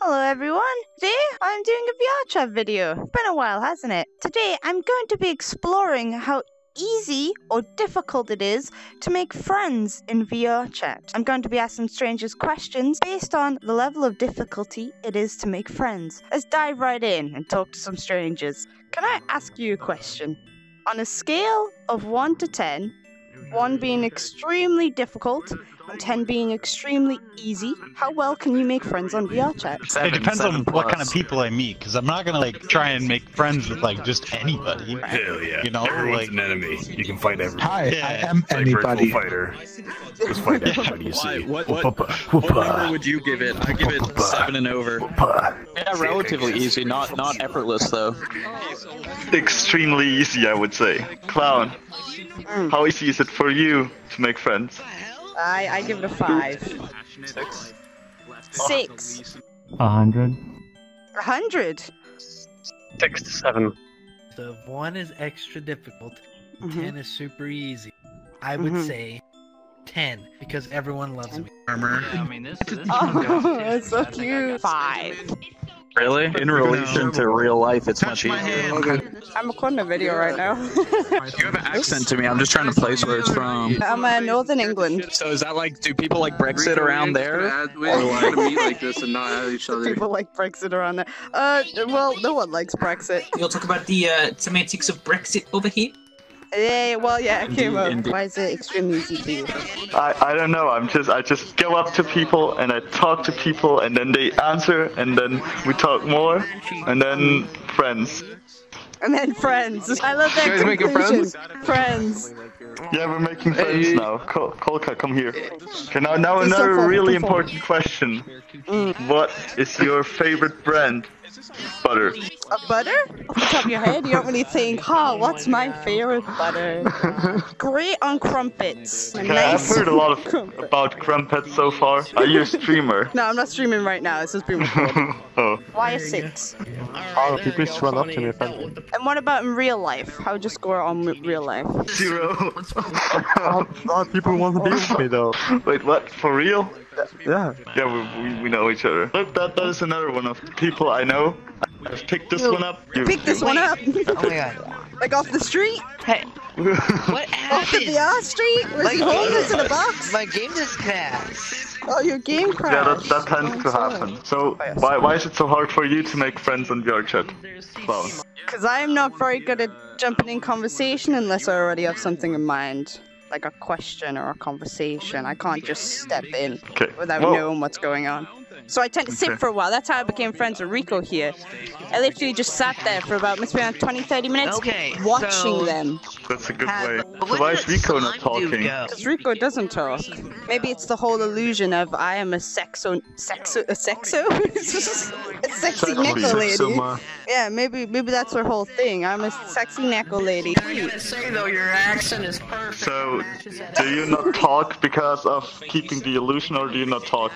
Hello everyone! Today I'm doing a VR chat video. It's been a while, hasn't it? Today I'm going to be exploring how easy or difficult it is to make friends in VR chat. I'm going to be asking strangers questions based on the level of difficulty it is to make friends. Let's dive right in and talk to some strangers. Can I ask you a question? On a scale of 1 to 10, 1 being extremely difficult 10 being extremely easy, how well can you make friends on VR chat? it depends on what kind of people I meet, because I'm not gonna like try and make friends with like just anybody. Hell yeah. You know, Everyone's like- an enemy. You can fight everyone. Hi, Yeah. I am It's like anybody. fighter. Just fight everybody you see. What, what, Whoop-a, what number would you give it? I give it seven and over. Yeah, relatively easy, not not effortless though. extremely easy, I would say. Clown, mm. how easy is it for you to make friends? I, I give it a 5. 6. A hundred. A 100. Six to seven. So one is extra difficult, Mhm. ten is super easy. I would Mhm. say ten because everyone loves me. Armor. Oh, it's so cute. 5. Really? In relation to real life, it's much Touch my easier. hand. I'm recording a video right now. You have an accent to me. I'm just trying to place where it's from. I'm in Northern England. So is that like, do people like Brexit around there? We are gonna meet like this and not at each other. People like Brexit around there. Uh, well, no one likes Brexit. You'll talk about the uh, semantics of Brexit over here. Yeah, well, yeah, it came up. Why is it extremely easy for you? I, I don't know. I'm just I just go up to people and I talk to people and then they answer and then we talk more and then friends. And then friends. I love that You guys making conclusion. Friends. Yeah, we're making friends now. Col- Kolka, come here. Okay, now now It's so another really important question. Mm. What is your favorite brand? Butter. A butter? Off the top of your head, you don't really think, huh, what's my favorite butter? Great on crumpets. A Okay, I've heard a lot of crumpet. about crumpets so far. Are you a streamer? No, I'm not streaming right now. It's is being recorded. oh. Why a six? Oh, people just run up to me offended. And what about in real life? How would you score on real life? Zero. A lot of people want to be with me though. Wait, what? For real? Yeah. Yeah, we, we, we know each other. Look, that, that is another one of the people I know. I've picked this one up. You, Pick this one up. Oh my god. like off the street? Hey, what Off the happened? VR street? Where's he holding it in a box? My game just crashed. Oh, your game crashed. Yeah, that, that tends to happen. So, oh, why, why is it so hard for you to make friends on VR chat? Because I'm not very good at jumping in conversation unless I already have something in mind. Like a question or a conversation. I can't just step in Okay. without Well, knowing what's going on. So I tend to sit for a while. That's how I became friends with Rico here. I literally just sat there for about maybe around 20, 30 minutes Okay, watching so- them. That's a good way. So why is Rico not talking? Because Rico doesn't talk. Maybe it's the whole illusion of I am a sexo, sexo, a sexo, a sexy neko lady. Yeah, maybe maybe that's her whole thing. I'm a sexy neko lady. say though, your accent is perfect. So, do you not talk because of keeping the illusion, or do you not talk?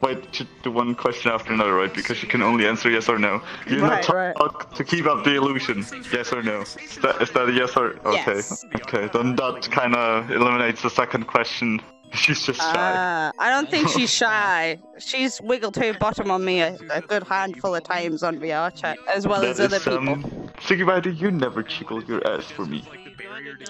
Wait, do one question after another, right? Because you can only answer yes or no. Do you Right, not right. to keep up the illusion? Yes or no? Is that, is that a yes or okay? Yes. Okay, then that kind of eliminates the second question. She's just shy. Ah, I don't think she's shy. She's wiggled her bottom on me a, a good handful of times on VR chat, as well as That other is, people. um, Sugibaidu, you never jiggle your ass for me.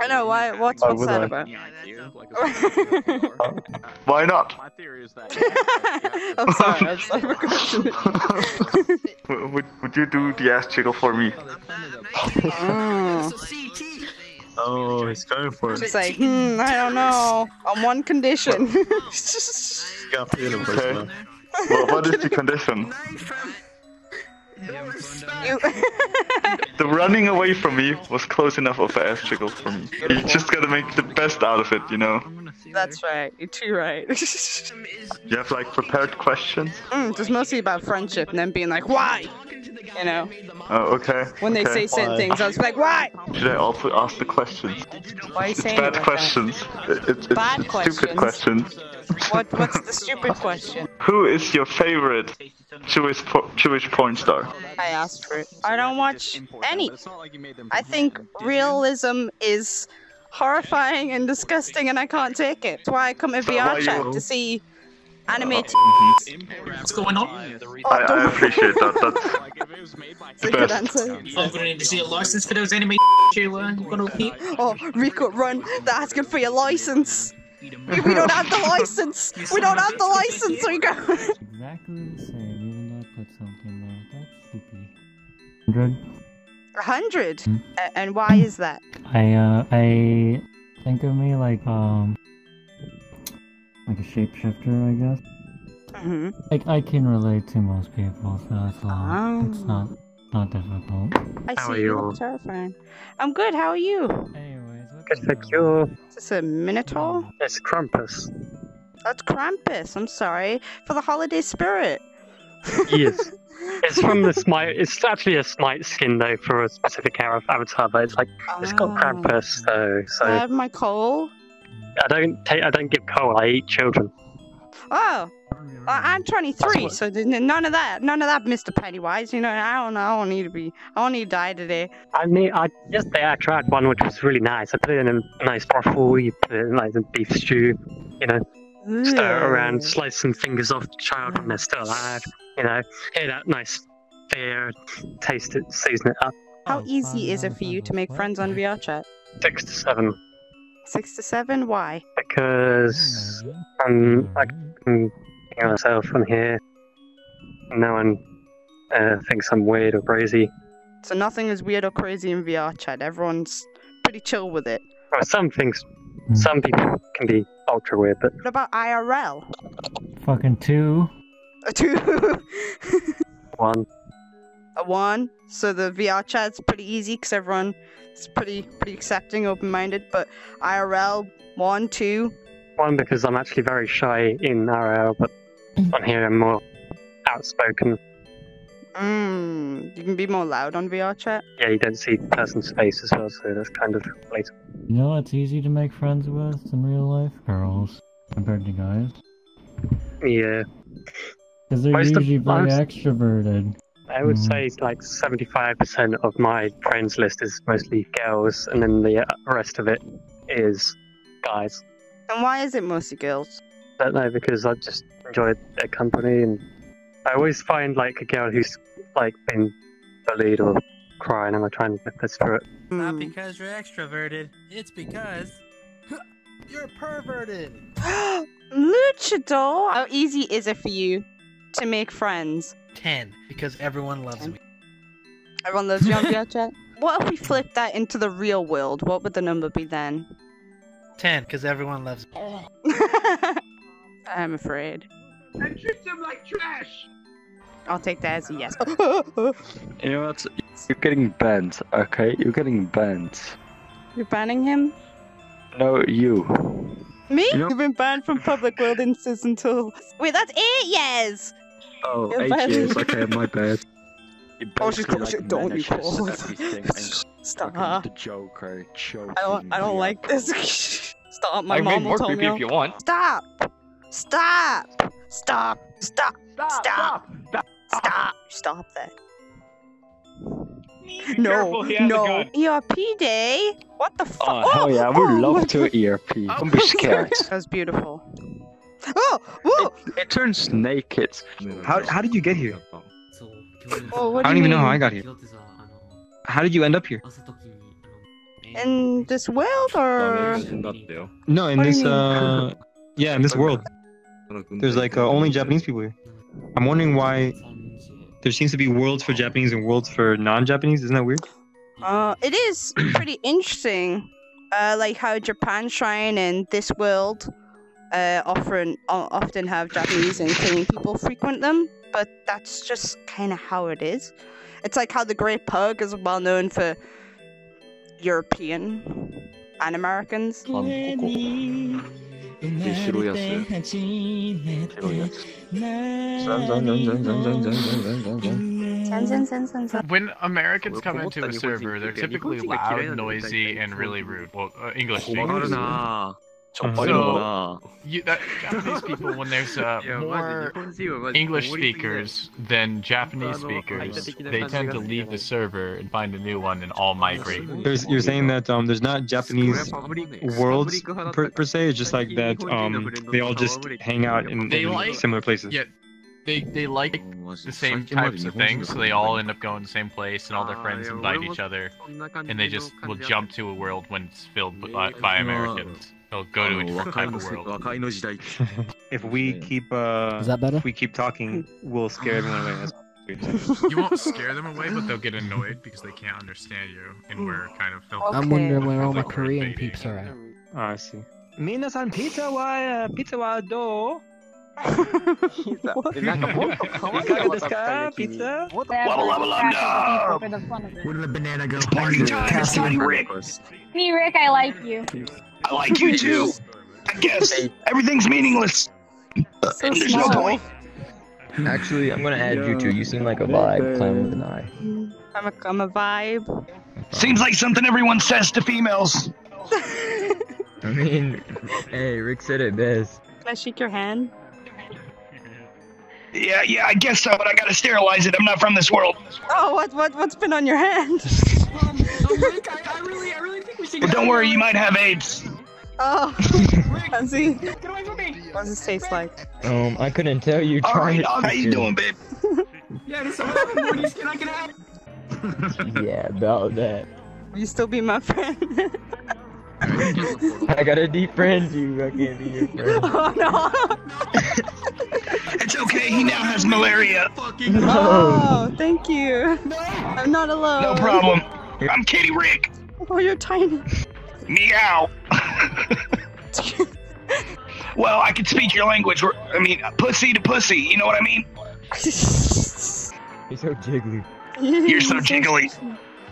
I know. Why? What's Why what's that I? about? Why not? My I'm sorry. I'm sorry for questioning. would, would, would you do the ass jiggle for me? Oh, he's going for it. She's like, hmm, I don't know. On one condition. Okay. Well, what is the condition? you, The running away from me was close enough of an ass jiggle for me. You just gotta make the best out of it, you know? that's right. You're too right. You have like prepared questions? mm, just mostly about friendship and then being like, why? You know, Oh, okay. when they okay. say certain things, I was like, why? Should I also ask the questions? Why are you It's saying it bad like questions. It, it, it's Bad it's stupid questions. What? What's the stupid question? Who is your favorite Jewish po- Jewish porn star? I asked for it. I don't watch any. I think realism is horrifying and disgusting, and I can't take it. That's why I come to VR chat to see Animated. What's going on? I, I appreciate that. That's the best. answer. I'm gonna need to see a license for those anime you uh, you got over here. Oh, Rico, run! They're asking for your license. We, we don't have the license. We don't have the license, Rico. Exactly the same, even though I put something there. That's sleepy. Hundred. A hundred. Hmm. And why is that? I uh I think of me like um like a shapeshifter, I guess. hmm Like I can relate to most people, so it's uh, it's not not difficult. I How see are you you? look terrifying. I'm good. How are you? Anyways, Good, thank you. Is this a Minotaur? It's Krampus. That's Krampus. I'm sorry for the holiday spirit. Yes. It's from the Smite. It's actually a Smite skin though for a specific era of Avatar, but it's like it's got. Krampus ah. though. So I have my coal. I don't take. I don't give coal. I eat children. Oh, I- I'm 23, what- so none of that, none of that, Mr. Pennywise. You know, I don't, I don't need to be, I don't need to die today. I mean, I yesterday I tried one which was really nice. I put it in a nice brothel. You put it in like a beef stew. You know, stir it around, slice some fingers off the child when they're still alive. You know, hear that nice fair taste it, season it up. How easy is it for you to make friends on VR chat? Six to seven. Six to seven? Why? because I'm I can be myself on here. No one uh, thinks I'm weird or crazy. So nothing is weird or crazy in VR chat. Everyone's pretty chill with it. Well, some things, some people can be ultra weird, but What about IRL? Fucking two. A two, one. a one. So the VR chat's pretty easy because everyone is pretty, pretty accepting, open-minded. But IRL, one, two. One because I'm actually very shy in RL, but mm. on here I'm more outspoken. Mmm. You can be more loud on VR chat. Yeah, you don't see the person's face as well, so that's kind of later. You know what's easy to make friends with in real life? Girls compared to guys. Yeah, Because they're Most of- usually very most- extroverted. I would Mm. say like 75% of my friends list is mostly girls, and then the rest of it is guys. And why is it mostly girls? I don't know because I just enjoy their company, and I always find like a girl who's like been bullied or crying, and I try and get this through it. Not because you're extroverted, it's because you're perverted. Luchador! How easy is it for you to make friends? 10, because everyone loves me. Everyone loves you on VR chat? What if we flip that into the real world? What would the number be then? 10, because everyone loves me. I'm afraid. I treat them like trash. I'll take that as a yes. You know what? You're getting banned, okay? You're getting banned. You're banning him? No, you. Me? You know- You've been banned from public world instance until. Wait, that's eight years! Oh, You're eight banned. years. Okay, my bad. You Oh, she's basically, close. like, Don't you manages call. Stop. fucking the Joker, choking I don't, I don't like this. Stop, my I mom will tell me. if you want. Stop! Stop! Stop! Stop! Stop! Stop! Stop that. No, careful, he has no. ERP day? What the fuck? Oh, uh, hell yeah, I would oh love to ERP. Don't be scared. That was beautiful. Oh! Whoa! It turns naked. How how did you get here? Oh, what I don't you even know how mean? I got here. How did you end up here? In this world or? No, in What do this mean? uh, yeah, in this world. There's like uh, only Japanese people here. I'm wondering why there seems to be worlds for Japanese and worlds for non-Japanese. Isn't that weird? Uh, it is pretty interesting. Uh, like how Japan Shrine and this world, uh, often often have Japanese and Korean people frequent them, but that's just kind of how it is. It's like how the Great Pug is well known for European and Americans. When Americans come into a server, they're typically loud, noisy, and really rude. Well, uh, English speakers. So, you, that, Japanese people, when there's uh, more English speakers than Japanese speakers, they tend to leave the server and find a new one and all migrate. There's, you're saying that um, there's not Japanese worlds per, per se. It's just like that um, they all just hang out in, in similar places. Yeah, they they like the same types of things, so they all end up going the same place, and all their friends invite each other, and they just will jump to a world when it's filled uh, by, by Americans. They'll go to a different type of world. if we keep uh, is that better? If we keep talking, we'll scare everyone away. you won't scare them away, but they'll get annoyed because they can't understand you, and we're kind of. I'm wondering where all the Korean peeps are at. Oh, I see. Minasan pizza wa pizza wa do pizza. Pizza? What the Where did the banana go? Party time, it's Tiny Rick. Me, Rick, I like you. I like you too. I guess. Everything's meaningless. So there's no point. Actually, I'm gonna add you two. You seem like a vibe clown with an eye. I'm a, I'm a vibe. Seems like something everyone says to females. I mean, hey, Rick said it best. Can I shake your hand? Yeah, yeah, I guess so, but I gotta sterilize it. I'm not from this world. Oh, what what what's been on your hand? But don't worry, you might have AIDS. Oh, Fancy. What does this taste like? Um, I couldn't tell you. All trying right, to dog, how you chill. doing, babe? Yeah, this is what he's can I get out? Yeah, about that. Will you still be my friend? I gotta defriend you. I can't be your friend. oh no! It's okay, he now has malaria. Oh, thank you. I'm not alone. No problem. I'm Kitty Rick. Oh, you're tiny. Meow. well, I can speak your language. I mean, pussy to pussy. You know what I mean? He's so jiggly. You're so jiggly.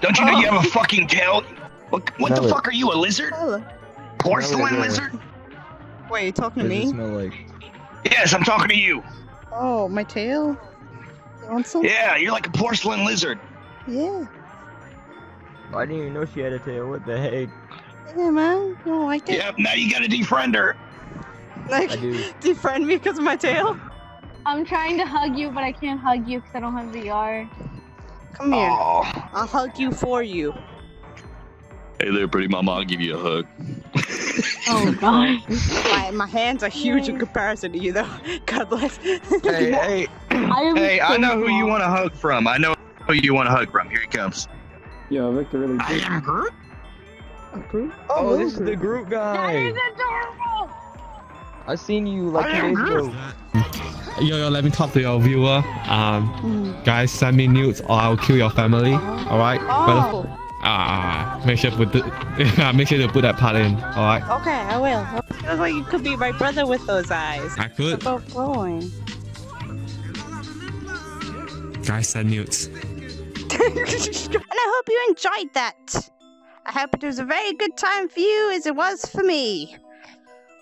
Don't you know you have a fucking tail? What, what the Smell it. fuck are you, a lizard? Porcelain Smell it, lizard? Wait, you talking to me? smell like? Yes, I'm talking to you. Oh, my tail? You? Yeah, you're like a porcelain lizard. Yeah. I didn't even know she had a tail. What the heck? Yeah, man. You don't like it? Yep, now you gotta defriend her. Like, I do. defriend me because of my tail? I'm trying to hug you, but I can't hug you because I don't have VR. Come here. Aw. I'll hug you for you. Hey there, pretty mama. I'll give you a hug. Oh god. My, my hands are huge in comparison to you, though. God bless. Hey, hey, I hey, I know who you want to hug from. I know who you want to hug from. Here he comes. Yo, Victor really. I am Groot. Groot? Oh, this is the Groot guy. adorable! I seen you like I two am days Groot. ago. Yo, yo, let me talk to your viewer. Um, guys, send me nudes or I'll kill your family. All right. Oh, Ah, make sure put the, make sure to put that part in. All right. okay, I will. Looks like you could be my brother with those eyes. I could. About growing. Guys, send nudes. and I hope you enjoyed that. I hope it was a very good time for you as it was for me.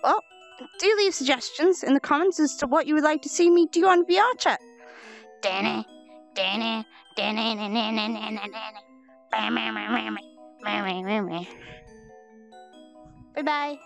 Well, do leave suggestions in the comments as to what you would like to see me do on VR chat. Danny, Danny, Danny, Danny, Danny, Danny, Danny. Bye bye.